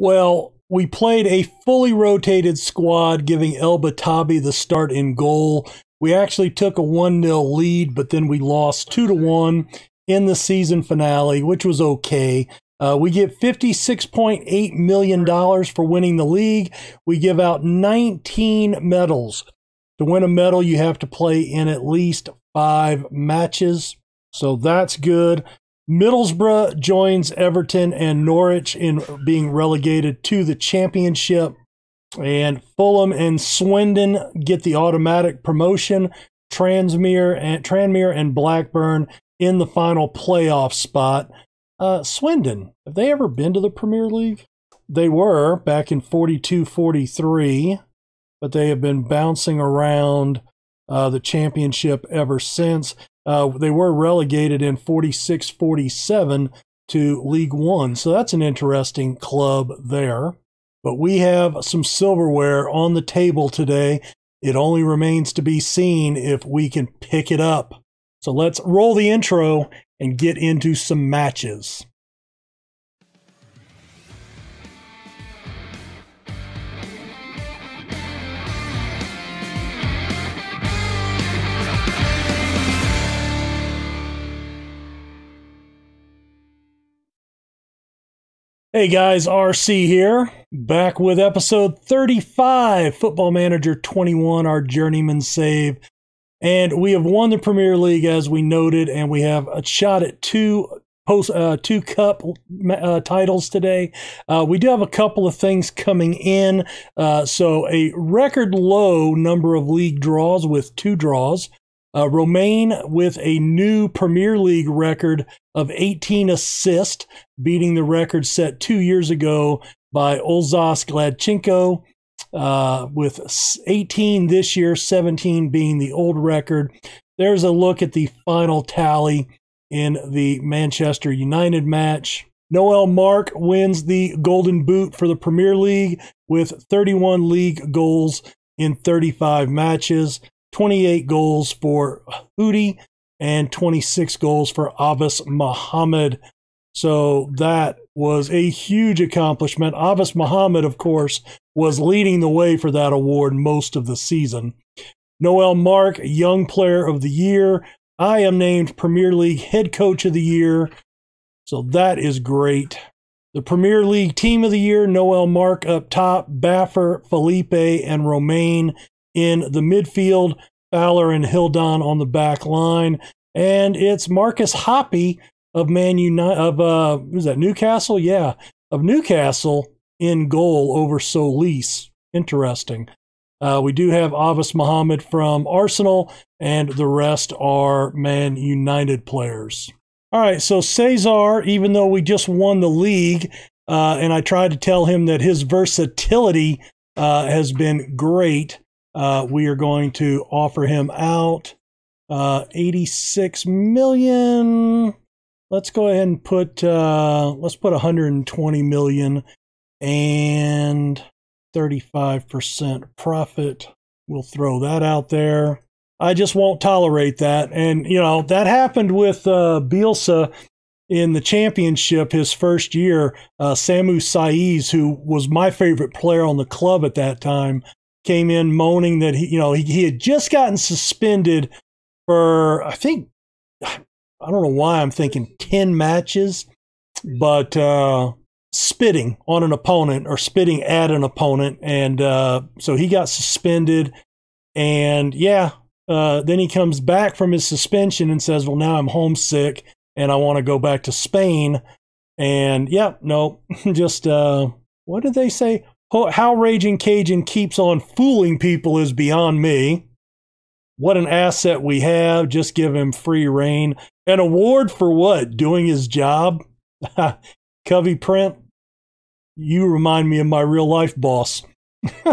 Well, we played a fully rotated squad, giving El Batabi the start in goal. We actually took a 1 0 lead, but then we lost 2 to 1 in the season finale, which was okay. Uh, we get $56.8 million for winning the league. We give out 19 medals. To win a medal, you have to play in at least five matches. So that's good. Middlesbrough joins Everton and Norwich in being relegated to the championship. And Fulham and Swindon get the automatic promotion. Transmere and Tranmere and Blackburn in the final playoff spot. Uh, Swindon, have they ever been to the Premier League? They were back in 42 43, but they have been bouncing around uh, the championship ever since. Uh, they were relegated in 46 47 to League One. So that's an interesting club there. But we have some silverware on the table today. It only remains to be seen if we can pick it up. So let's roll the intro and get into some matches. Hey guys, RC here, back with episode 35, Football Manager 21, our journeyman save. And we have won the Premier League, as we noted, and we have a shot at two post uh, two cup uh, titles today. Uh, we do have a couple of things coming in. Uh, so a record low number of league draws with two draws. Uh, Romain with a new Premier League record of 18 assists, beating the record set two years ago by Olzas Gladchenko. Uh, with 18 this year, 17 being the old record. There's a look at the final tally in the Manchester United match. Noel Mark wins the Golden Boot for the Premier League with 31 league goals in 35 matches. 28 goals for Hudi and 26 goals for Abbas Muhammad. So that was a huge accomplishment. Abbas Muhammad, of course, was leading the way for that award most of the season. Noel Mark, Young Player of the Year. I am named Premier League Head Coach of the Year. So that is great. The Premier League Team of the Year, Noel Mark up top, Baffer, Felipe, and Romain in the midfield, Fowler and Hildon on the back line, and it's Marcus Hoppy of Man United of uh who's that Newcastle? Yeah, of Newcastle in goal over Solis. Interesting. Uh, we do have Abbas Muhammad from Arsenal, and the rest are Man United players. All right, so Cesar, even though we just won the league, uh, and I tried to tell him that his versatility uh, has been great, uh, we are going to offer him out uh, 86 million. Let's go ahead and put uh, let's put 120 million and 35% profit. We'll throw that out there. I just won't tolerate that. And, you know, that happened with uh, Bielsa in the championship his first year. Uh, Samu Saiz, who was my favorite player on the club at that time, came in moaning that he, you know, he, he had just gotten suspended for, I think, I don't know why I'm thinking 10 matches, but uh, spitting on an opponent or spitting at an opponent. And uh, so he got suspended. And yeah, uh, then he comes back from his suspension and says, Well, now I'm homesick and I want to go back to Spain. And yeah, no, just uh, what did they say? How Ragin Cajun keeps on fooling people is beyond me. What an asset we have. Just give him free reign. An award for what? Doing his job? Covey Print, you remind me of my real life boss.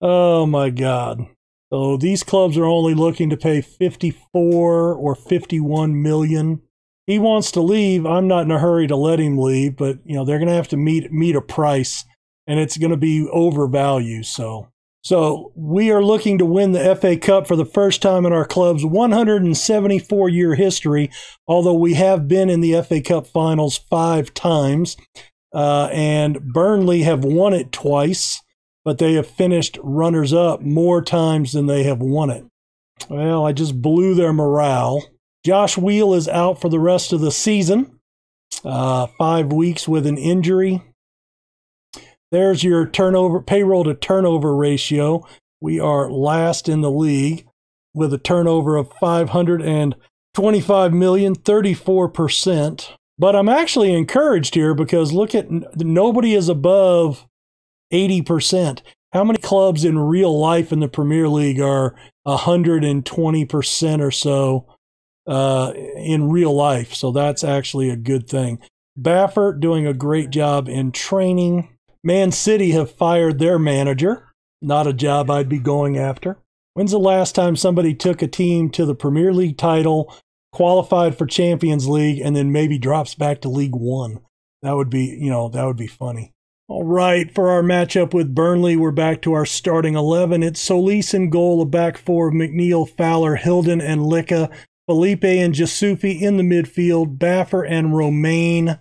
oh my God. So these clubs are only looking to pay 54 or 51 million he wants to leave. I'm not in a hurry to let him leave, but you know they're going to have to meet meet a price, and it's going to be overvalued. So, so we are looking to win the FA Cup for the first time in our club's 174 year history. Although we have been in the FA Cup finals five times. uh, and Burnley have won it twice, but they have finished runners up more times than they have won it. Well, I just blew their morale. Josh Wheel is out for the rest of the season, uh, five weeks with an injury. There's your turnover payroll to turnover ratio. We are last in the league with a turnover of 525 million, 34%. But I'm actually encouraged here because look at nobody is above 80%. How many clubs in real life in the Premier League are 120% or so uh, in real life? So that's actually a good thing. Baffert doing a great job in training. Man City have fired their manager. Not a job I'd be going after. When's the last time somebody took a team to the Premier League title, qualified for Champions League, and then maybe drops back to League One? That would be, you know, that would be funny. All right, for our matchup with Burnley, we're back to our starting 11. It's Solis in goal, a back four of McNeil, Fowler, Hylden, and Licka. Felipe and Jasufi in the midfield, Baffer and Romain.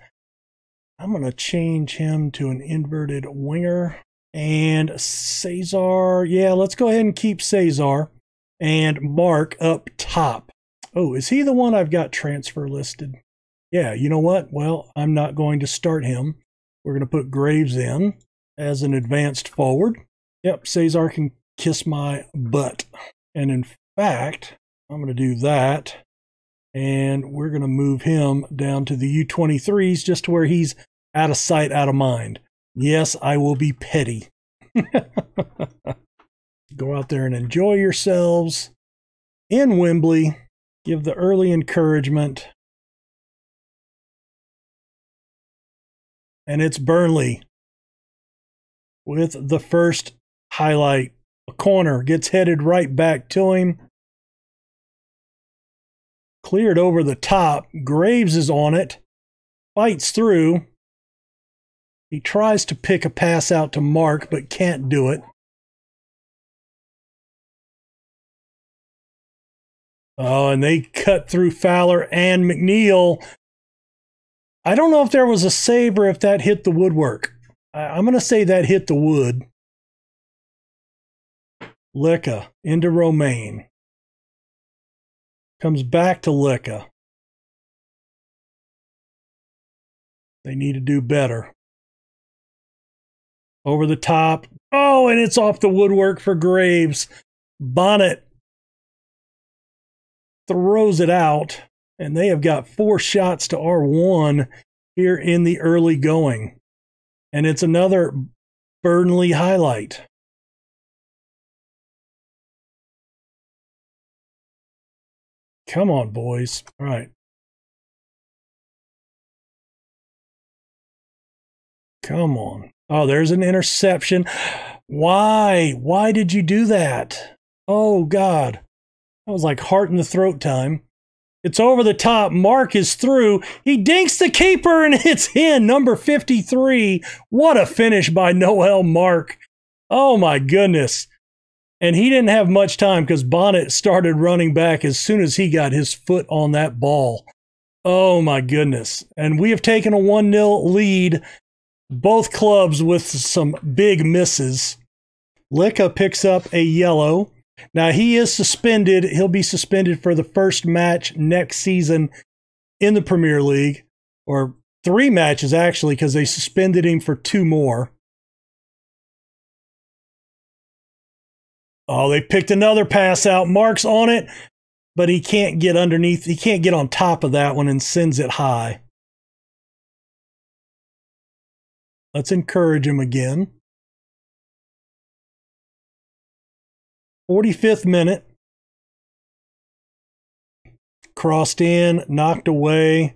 I'm going to change him to an inverted winger. And Cesar, yeah, let's go ahead and keep Cesar. And Mark up top. Oh, is he the one I've got transfer listed? Yeah, you know what? Well, I'm not going to start him. We're going to put Graves in as an advanced forward. Yep, Cesar can kiss my butt. And in fact, I'm going to do that. And we're going to move him down to the U23s just to where he's out of sight, out of mind. Yes, I will be petty. Go out there and enjoy yourselves in Wembley. Give the early encouragement. And it's Burnley with the first highlight. A corner gets headed right back to him. Cleared over the top. Graves is on it. Fights through. He tries to pick a pass out to Mark, but can't do it. Oh, and they cut through Fowler and McNeil. I don't know if there was a save or if that hit the woodwork. I'm going to say that hit the wood. Licka into Romain. Comes back to Licka. They need to do better over the top. Oh, and it's off the woodwork for Graves. Bonnet throws it out, and they have got four shots to R1 here in the early going. And it's another Burnley highlight. Come on, boys. All right. Come on. Oh, there's an interception. Why? Why did you do that? Oh, God. That was like heart in the throat time. It's over the top. Mark is through. He dinks the keeper and it's in. Number 53. What a finish by Noel Mark. Oh, my goodness. And he didn't have much time because Bonnet started running back as soon as he got his foot on that ball. Oh, my goodness. And we have taken a 1 0 lead both clubs with some big misses. Licka picks up a yellow. Now he is suspended. He'll be suspended for the first match next season in the Premier League, or three matches actually, because they suspended him for two more. Oh, they picked another pass out. Mark's on it, but he can't get underneath. He can't get on top of that one and sends it high. Let's encourage him again. 45th minute. Crossed in, knocked away.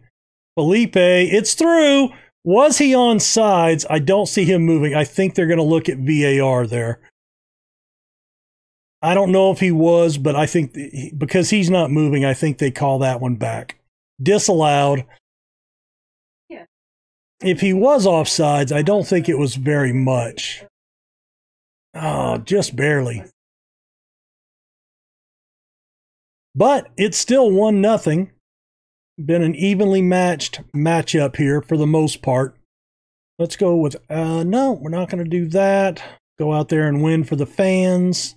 Felipe, it's through. Was he on sides? I don't see him moving. I think they're going to look at VAR there. I don't know if he was, but I think because he's not moving, I think they call that one back. Disallowed Yeah. if he was offsides, I don't think it was very much. Oh, just barely. But it's still one nothing. Been an evenly matched matchup here for the most part. Let's go with, uh, no, we're not going to do that. Go out there and win for the fans.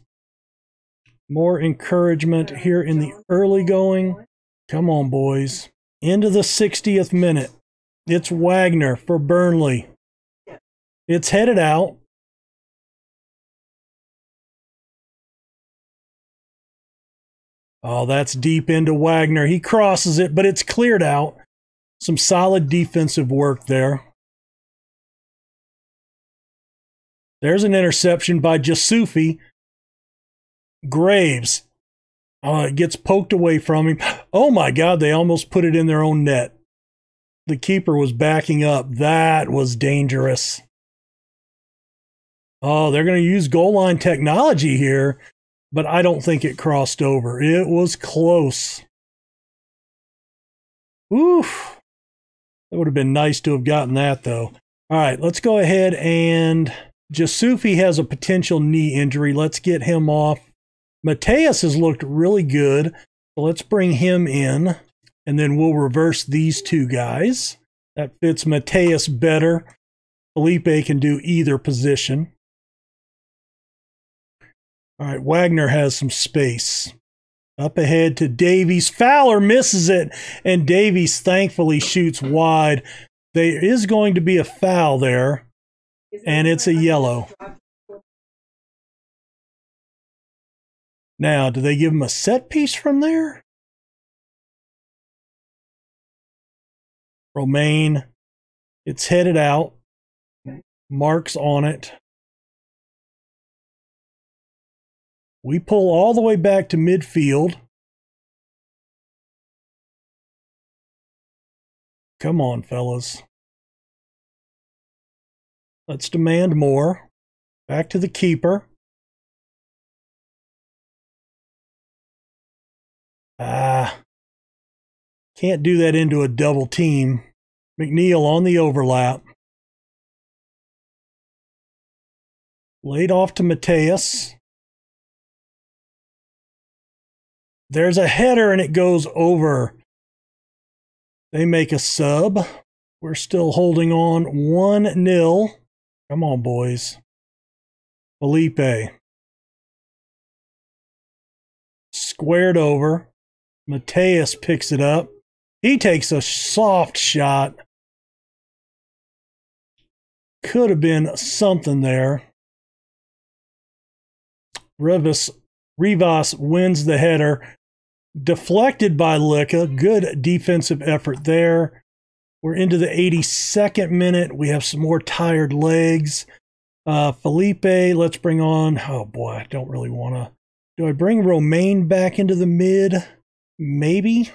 More encouragement here in the early going. Come on, boys. Into the 60th minute. It's Wagner for Burnley. It's headed out. Oh, that's deep into Wagner. He crosses it, but it's cleared out. Some solid defensive work there. There's an interception by Jasufi. Graves. It gets poked away from him. Oh my God, they almost put it in their own net. The keeper was backing up. That was dangerous. Oh, they're going to use goal line technology here but I don't think it crossed over. It was close. Oof. It would have been nice to have gotten that, though. All right, let's go ahead and Jasufi has a potential knee injury. Let's get him off. Mateus has looked really good. So let's bring him in, and then we'll reverse these two guys. That fits Mateus better. Felipe can do either position. All right, Wagner has some space. Up ahead to Davies. Fowler misses it, and Davies thankfully shoots wide. There is going to be a foul there, and it's a yellow. Now, do they give him a set piece from there? Romain. It's headed out. Marks on it. We pull all the way back to midfield. Come on, fellas. Let's demand more. Back to the keeper. Ah. Can't do that into a double team. McNeil on the overlap. Laid off to Mateus. There's a header and it goes over. They make a sub. We're still holding on 1 0. Come on, boys. Felipe. Squared over. Mateus picks it up. He takes a soft shot. Could have been something there. Rivas, Rivas wins the header deflected by Licca. Good defensive effort there. We're into the 82nd minute. We have some more tired legs. Uh, Felipe, let's bring on. Oh boy, I don't really want to. Do I bring Romain back into the mid? Maybe.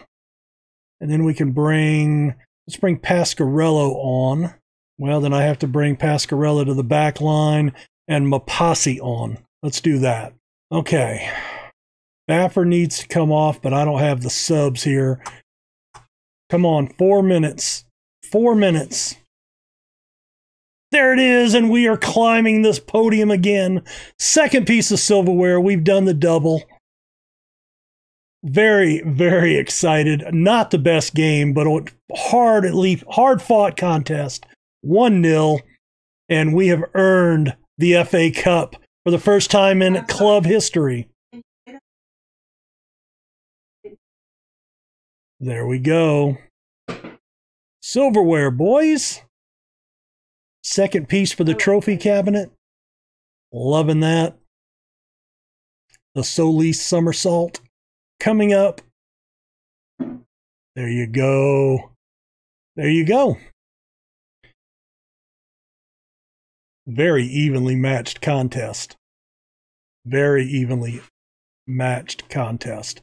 And then we can bring. Let's bring Pasquarello on. Well, then I have to bring Pasquarello to the back line and Mapasi on. Let's do that. Okay. Baffer needs to come off, but I don't have the subs here. Come on, four minutes. Four minutes. There it is, and we are climbing this podium again. Second piece of silverware. We've done the double. Very, very excited. Not the best game, but a hard, at least hard fought contest. 1 0. And we have earned the FA Cup for the first time in club history. There we go. Silverware, boys. Second piece for the trophy cabinet. Loving that. The Solis somersault coming up. There you go. There you go. Very evenly matched contest. Very evenly matched contest.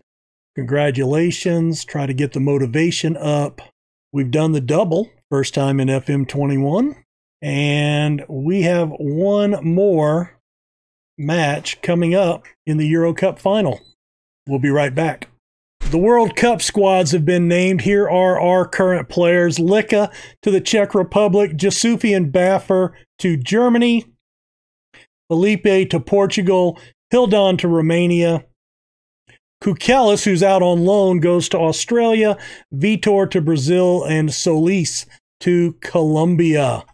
Congratulations. Try to get the motivation up. We've done the double, first time in FM 21. And we have one more match coming up in the Euro Cup final. We'll be right back. The World Cup squads have been named. Here are our current players Licca to the Czech Republic, Jasufi and Baffer to Germany, Felipe to Portugal, Hildon to Romania, Kukelis, who's out on loan, goes to Australia, Vitor to Brazil, and Solis to Colombia.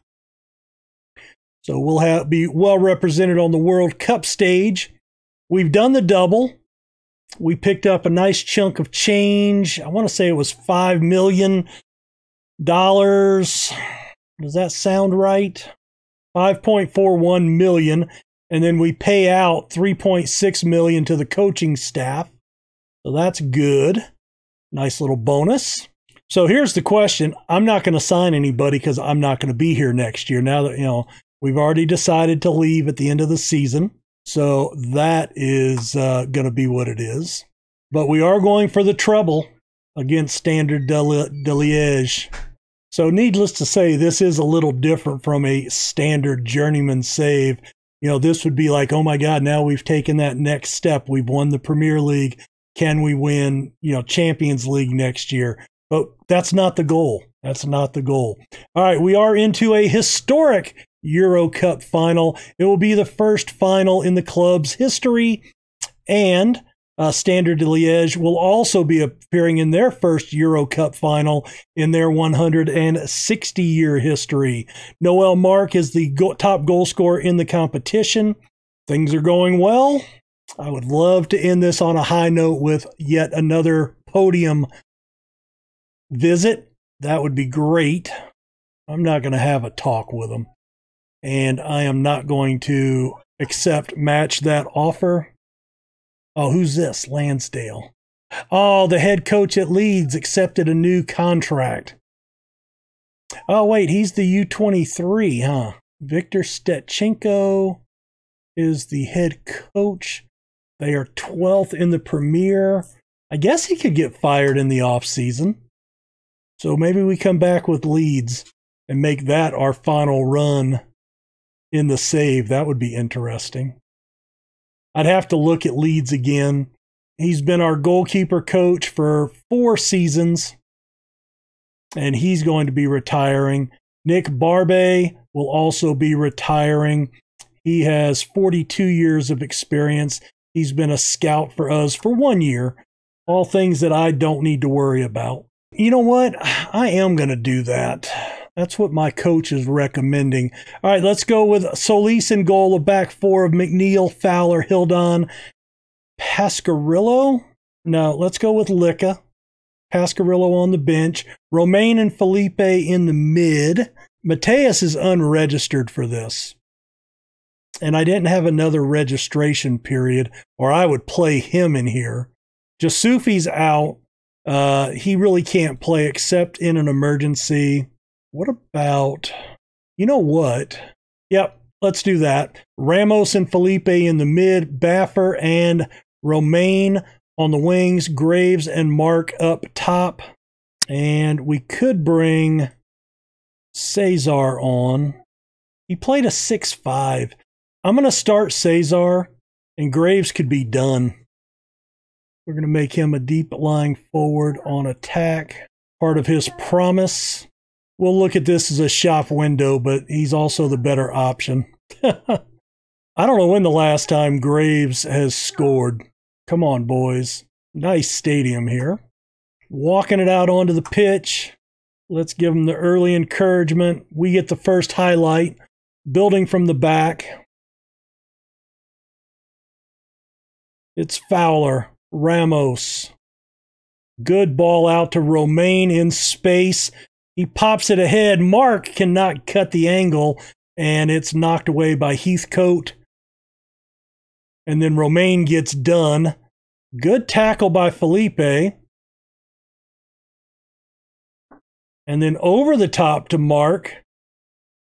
So we'll have, be well represented on the World Cup stage. We've done the double. We picked up a nice chunk of change. I want to say it was $5 million. Does that sound right? 5.41 million and then we pay out 3.6 million to the coaching staff. So that's good. Nice little bonus. So here's the question. I'm not going to sign anybody because I'm not going to be here next year. Now that, you know, we've already decided to leave at the end of the season. So that is uh, going to be what it is. But we are going for the treble against Standard de, de Liège. So needless to say, this is a little different from a standard journeyman save. You know, this would be like, oh my God, now we've taken that next step. We've won the Premier League. Can we win, you know, Champions League next year? But that's not the goal. That's not the goal. All right, we are into a historic Euro Cup final. It will be the first final in the club's history. And uh, Standard de Liège will also be appearing in their first Euro Cup final in their 160 year history. Noel Mark is the go- top goal scorer in the competition. Things are going well. I would love to end this on a high note with yet another podium visit. That would be great. I'm not going to have a talk with them. And I am not going to accept match that offer. Oh, who's this? Lansdale. Oh, the head coach at Leeds accepted a new contract. Oh, wait, he's the U23, huh? Victor Stechenko is the head coach. They are 12th in the Premier. I guess he could get fired in the off season. So maybe we come back with Leeds and make that our final run in the save. That would be interesting. I'd have to look at Leeds again. He's been our goalkeeper coach for four seasons, and he's going to be retiring. Nick Barbe will also be retiring. He has 42 years of experience. He's been a scout for us for one year. All things that I don't need to worry about. You know what? I am going to do that. That's what my coach is recommending. All right, let's go with Solis and goal, a back four of McNeil, Fowler, Hildon, Pascarillo. No, let's go with Licca. Pascarillo on the bench. Romain and Felipe in the mid. Mateus is unregistered for this. And I didn't have another registration period, or I would play him in here. Jasufi's out. Uh, he really can't play except in an emergency. What about, you know what? Yep, let's do that. Ramos and Felipe in the mid, Baffer and Romain on the wings, Graves and Mark up top. And we could bring Cesar on. He played a 6 5. I'm going to start Cesar, and Graves could be done. We're going to make him a deep lying forward on attack. Part of his promise we'll look at this as a shop window, but he's also the better option. I don't know when the last time Graves has scored. Come on, boys. Nice stadium here. Walking it out onto the pitch. Let's give him the early encouragement. We get the first highlight. Building from the back. It's Fowler, Ramos. Good ball out to Romain in space. He pops it ahead. Mark cannot cut the angle, and it's knocked away by Heathcote. And then Romain gets done. Good tackle by Felipe. And then over the top to Mark.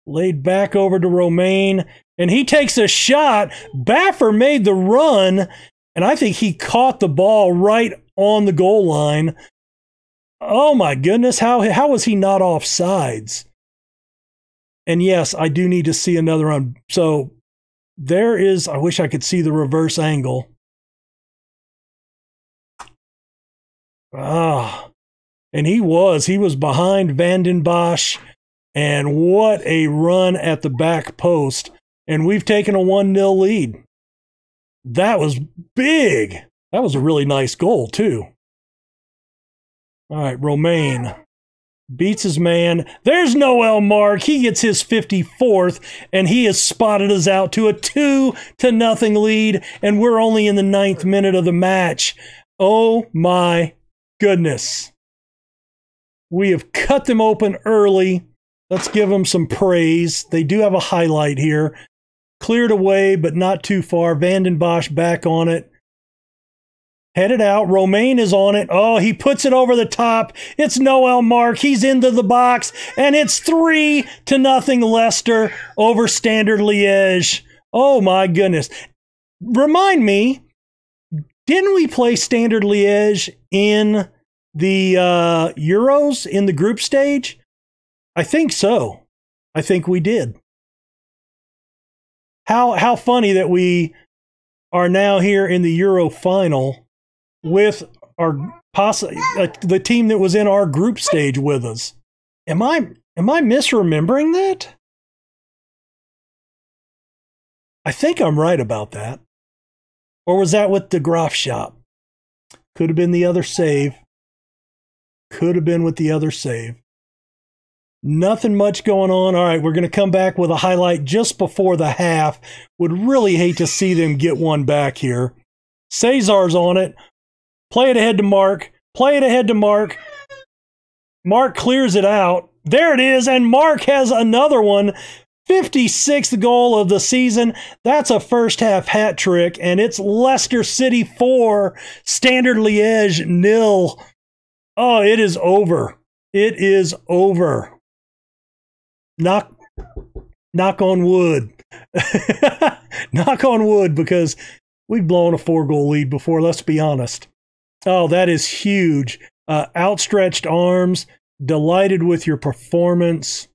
Laid back over to Romain. And he takes a shot. Baffer made the run. And I think he caught the ball right on the goal line. Oh my goodness, how how was he not off sides? And yes, I do need to see another one. So there is I wish I could see the reverse angle. Ah. And he was. He was behind Vanden Bosch. And what a run at the back post. And we've taken a 1 0 lead. That was big. That was a really nice goal, too. All right, Romain. beats his man. There's Noel Mark. He gets his 54th, and he has spotted us out to a two to nothing lead, and we're only in the ninth minute of the match. Oh my goodness. We have cut them open early. Let's give them some praise. They do have a highlight here. Cleared away, but not too far. Vanden Bosch back on it. Headed out. Romain is on it. Oh, he puts it over the top. It's Noel Mark. He's into the box, and it's three to nothing Leicester over Standard Liège. Oh my goodness. Remind me, didn't we play Standard Liège in the uh, Euros in the group stage? I think so. I think we did. How how funny that we are now here in the Euro final with our possibly uh, the team that was in our group stage with us. Am I am I misremembering that? I think I'm right about that. Or was that with the Graafschap? Could have been the other save. Could have been with the other save. Nothing much going on. All right, we're going to come back with a highlight just before the half. Would really hate to see them get one back here. Cesar's on it. Play it ahead to Mark. Play it ahead to Mark. Mark clears it out. There it is. And Mark has another one. 56th goal of the season. That's a first half hat trick. And it's Leicester City 4, Standard Liège nil. Oh, it is over. It is over. Knock, knock on wood. knock on wood because we've blown a four goal lead before, let's be honest. Oh, that is huge. Uh, outstretched arms, delighted with your performance.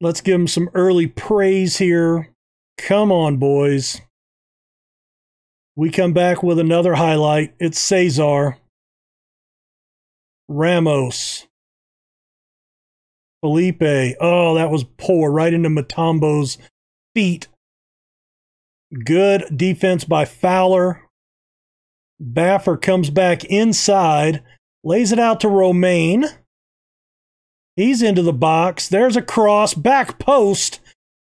Let's give him some early praise here. Come on, boys. We come back with another highlight. It's Cesar. Ramos. Felipe. Oh, that was poor. Right into Mutombo's feet. Good defense by Fowler. Baffer comes back inside, lays it out to Romain. He's into the box. There's a cross, back post,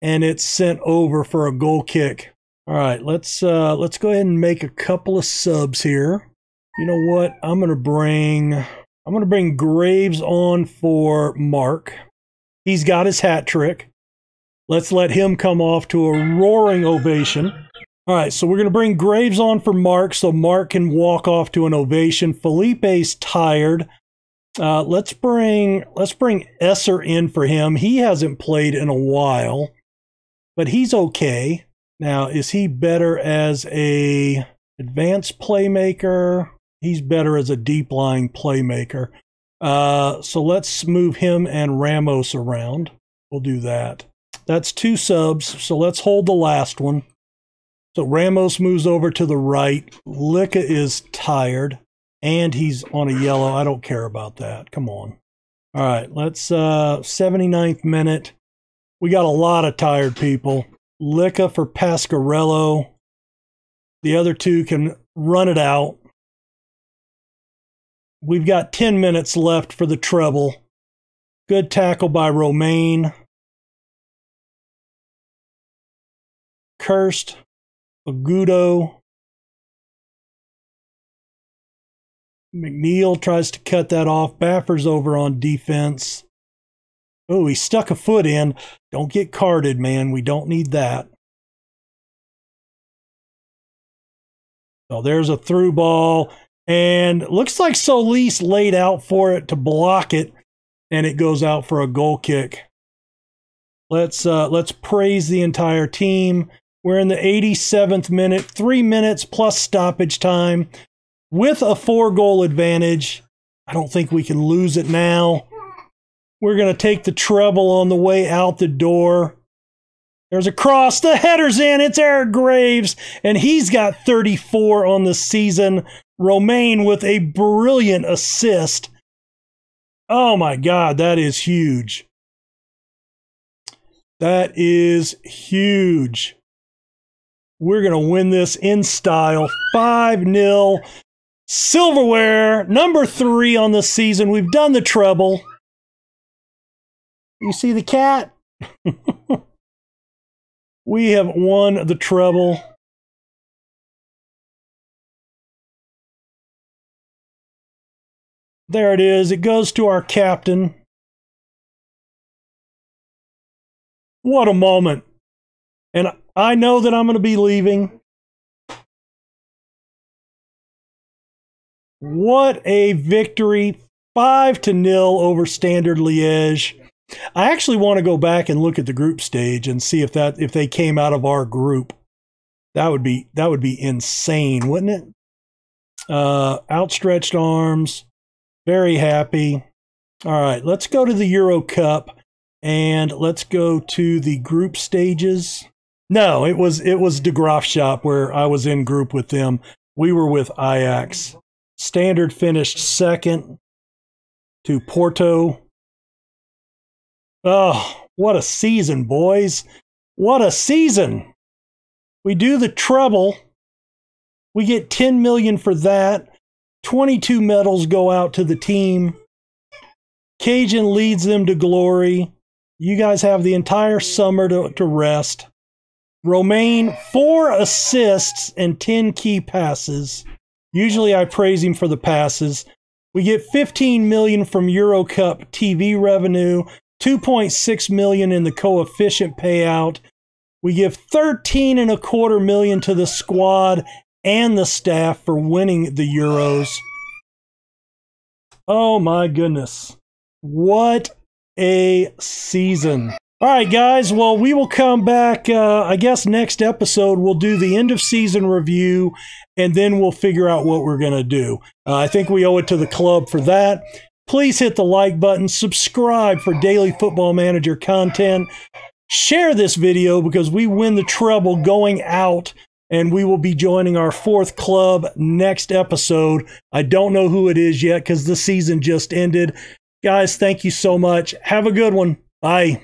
and it's sent over for a goal kick. All right, let's uh, let's go ahead and make a couple of subs here. You know what? I'm gonna bring I'm gonna bring Graves on for Mark. He's got his hat trick. Let's let him come off to a roaring ovation. All right, so we're going to bring Graves on for Mark so Mark can walk off to an ovation. Felipe's tired. Uh, let's bring let's bring Esser in for him. He hasn't played in a while, but he's okay. Now, is he better as a advanced playmaker? He's better as a deep lying playmaker. Uh, so let's move him and Ramos around. We'll do that. That's two subs. So let's hold the last one. So Ramos moves over to the right. Licka is tired and he's on a yellow. I don't care about that. Come on. All right, let's uh 79th minute. We got a lot of tired people. Licka for Pasquarello. The other two can run it out. We've got 10 minutes left for the treble. Good tackle by Romain. Cursed Agudo. McNeil tries to cut that off. Baffer's over on defense. Oh, he stuck a foot in. Don't get carded, man. We don't need that. So there's a through ball. And looks like Solis laid out for it to block it. And it goes out for a goal kick. Let's uh, let's praise the entire team. We're in the 87th minute, three minutes plus stoppage time with a four goal advantage. I don't think we can lose it now. We're going to take the treble on the way out the door. There's a cross. The header's in. It's Eric Graves, and he's got 34 on the season. Romain with a brilliant assist. Oh my God, that is huge. That is huge. We're going to win this in style 5 0. silverware, number three on the season. We've done the treble. You see the cat? we have won the treble. There it is. It goes to our captain. What a moment. And I know that I'm going to be leaving. What a victory. 5 to nil over Standard Liège. I actually want to go back and look at the group stage and see if that if they came out of our group. That would be that would be insane, wouldn't it? Uh outstretched arms. Very happy. All right, let's go to the Euro Cup and let's go to the group stages. No, it was it was De Graafschap where I was in group with them. We were with Ajax. Standard finished second to Porto. Oh, what a season, boys. What a season. We do the treble. We get 10 million for that. 22 medals go out to the team. Cajun leads them to glory. You guys have the entire summer to, to rest. Romain, four assists and 10 key passes. Usually I praise him for the passes. We get 15 million from Euro Cup TV revenue, 2.6 million in the coefficient payout. We give 13 and a quarter million to the squad and the staff for winning the Euros. Oh my goodness. What a season. All right, guys. Well, we will come back. Uh, I guess next episode we'll do the end of season review, and then we'll figure out what we're going to do. Uh, I think we owe it to the club for that. Please hit the like button, subscribe for daily Football Manager content, share this video because we win the treble going out and we will be joining our fourth club next episode. I don't know who it is yet because the season just ended. Guys, thank you so much. Have a good one. Bye.